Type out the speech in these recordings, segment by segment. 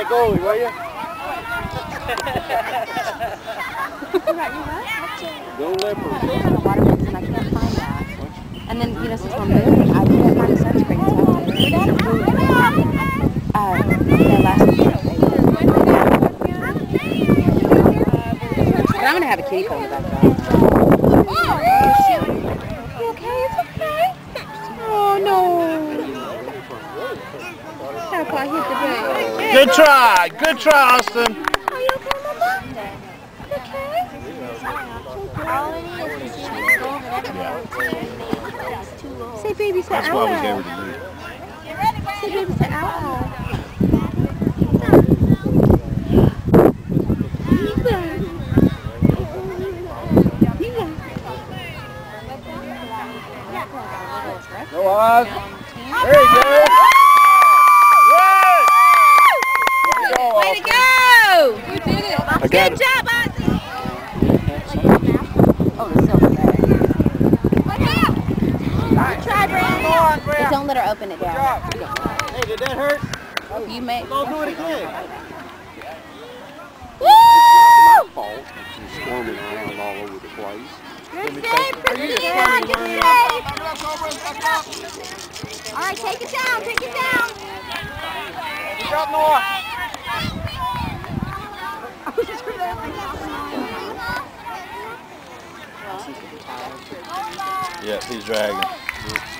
that goalie, will you? Go leopard. And then, you know, since we're moving, I didn't find a sunscreen, so uh, I'm going to have a kitty phone about that. Good try. Good try, Austin. Are you okay, Mama? You okay? Say baby, say That's why we gave her the lead. Say baby, say ow. Go on. There you go. Way to go! You did it. I got Good it. job, Ozzy. Oh, the silver bag. Try, Brandon. But don't let her open it down. Hey, did that hurt? Oh, You may. Go do it again. Woo! She's squirming around all over the place. Good save, Christina. Good save. All right, take it down. Take it down. Good job, Noah. Yeah, he's dragging.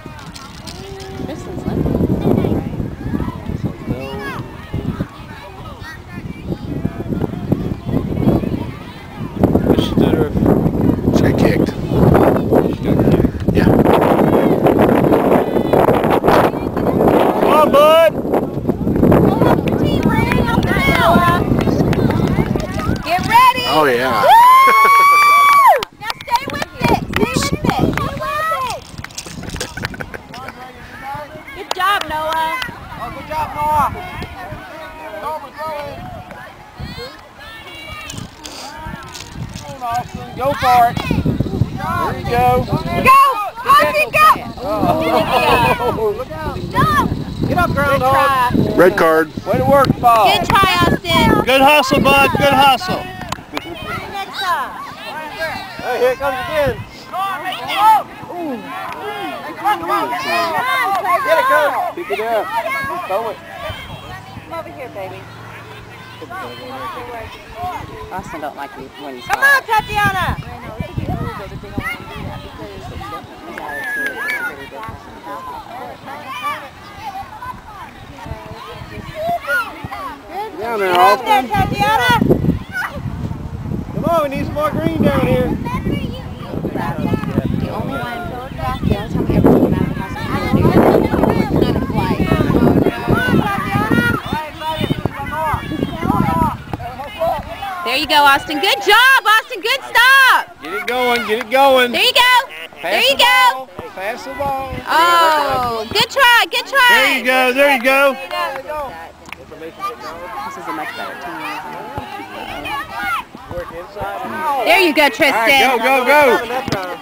Kristen's limping. She did her. She got kicked. Yeah. Come on, bud. Get ready. Oh yeah. Now stay with it. Stay with it. Stay with it. Good job, Noah. Oh, good job, Noah. Over, throw it. Come on, Austin. Go for it. There you go. Go! Ozzy, go! Oh, look out. Go! Get up, groundhog. Red card. Way to work, ball. Good try, Austin. Good hustle, bud. Good hustle. Next time. Hey, here it comes again. Get it, coach. Pick it up. Throw it. Come over here, baby. Austin don't like me when he's Come on, Tatiana. Down there, Get up there, Austin. Tatiana. Come on, we need some more green down here. The only one, the only time we ever came out of the house, I don't know, not a flight. There you go, Austin. Good job, Austin. Good stop. Get it going, get it going. There you go. There you the go. ball. Pass the ball. Oh, good try. Good try. There you go. There you go. This is a much better team. Work inside and. There you go, All right, Tristan. go, go, go.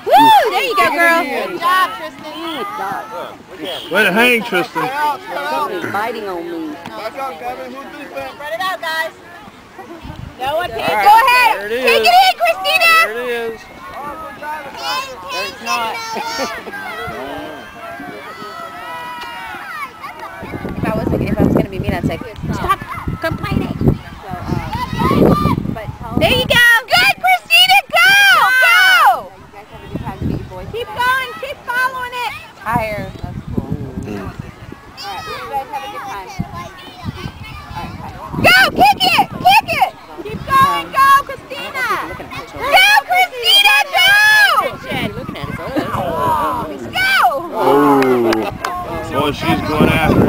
Woo! There you go, girl. Good job, Tristan. Way to hang, Tristan. Something's biting on me. Back up, Kevin. Who's defense? Spread it out, guys. No one peek. right, Go ahead. There it is. Take it in, Christina. There it is. It's not. if I was if I was gonna be mean, I'd say stop complaining. There you go. Good, Christina. Go, go. Keep going. Keep following it. Tired. That's cool. Go, kick it, kick it. Keep going, go, Christina. Go, Christina, go. looking at us. Go. Oh. Boy, she's going after it.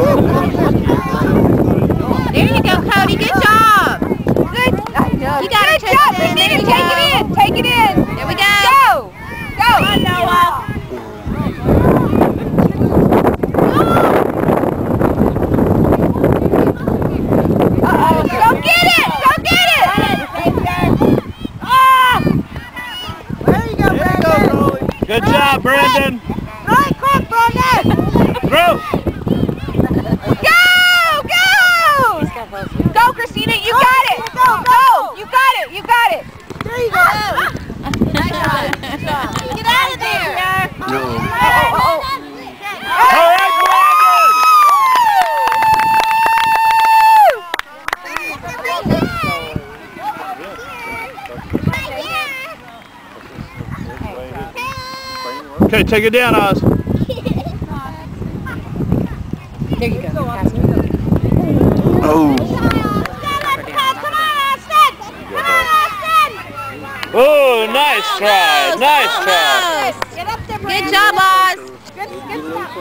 There you go, Cody. Good job. Good. You got it, Tristan. There you Take it go. in. Take it in. There we go. Go. Go. Come on, Noah. Uh-oh. Go get it. Go get it. Ah! There you go, There you go, Brandon. Rolly. Good job, Brandon. Right quick, Brandon. Go, go. Go, Christina. Christina, you got it. Go, go. You got it. You got it. There you go. Get out of there. No. All right, Brandon! Okay, take it down, Oz. There you go. Faster. Oh. Oh, nice try. Nice try. Get up there, Good job, Oz. Good, good stuff.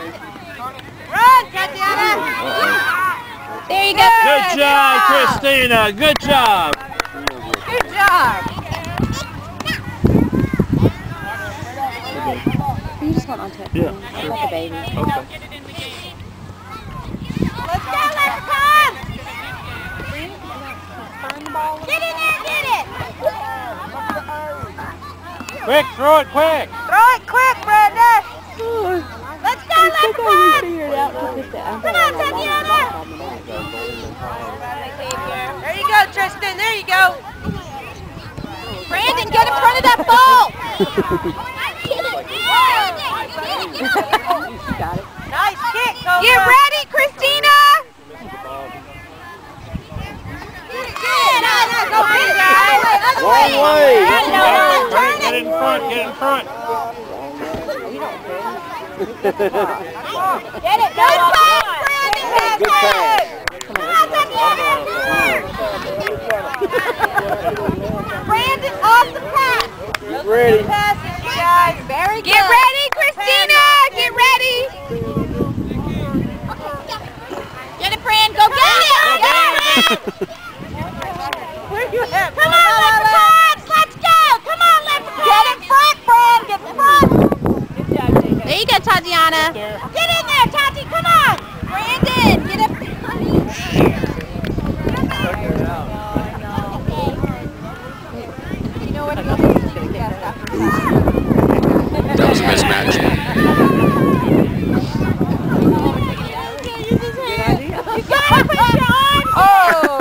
Run, Tatiana. There you go. Good job, Christina. Good job. Good job. You just hold on to it. Yeah, Like a baby. Okay. Let's go, Leprechaun. Get in there, get it. Quick, throw it quick. Throw it quick, Brenda. Let's go, Leprechaun. Come on, Tatiana. There you go, Tristan. There you go. Brandon, get in front of that ball. Nice kick, Cobra. Get ready, Christina. Get Go get it. Other way, other Wrong way. way. In front. Get in front. Get it. Good pass, Brandon. Good pass. Come on, Tatiana. Brandon, off the pass. Get ready. Passes, you guys. Very good. Get ready, Christina. Get ready. Get it, Fran. Go get it. Get it. Where you at? Come on, Leprechauns. Let's go. Come on, Leprechauns. Get in front, Fran. Get in front. Good job, Jacob. There you go, Tatiana. Get in there, Tati. Come on. Brandon, get up. You know what? That was mismatch. You gotta put your arms. Oh.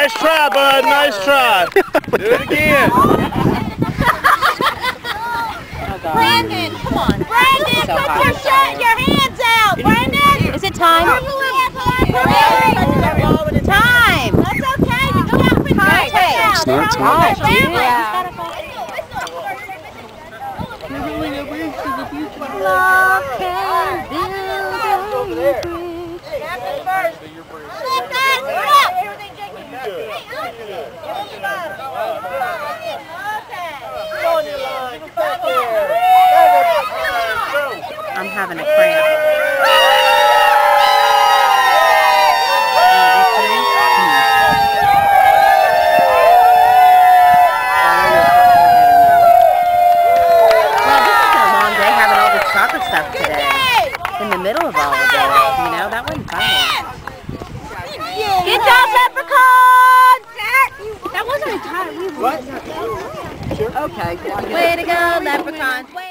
Nice try, bud. Nice try. Do it again. Brandon, come on. Brandon, So put your shirt, your hands out. Brandon. Is it time? Time. That's okay. You don't have to put your Time. out. It's not time. family. Yeah. Love can build a bridge. Captain first. Look, guys, we're up. I'm having a cramp. Well, this has been a long day having all this chocolate stuff today. In the middle of all of this, you know, that wasn't fun. Good job, Leprechaun! That wasn't a time. What? Okay. Way to go, Leprechaun. Way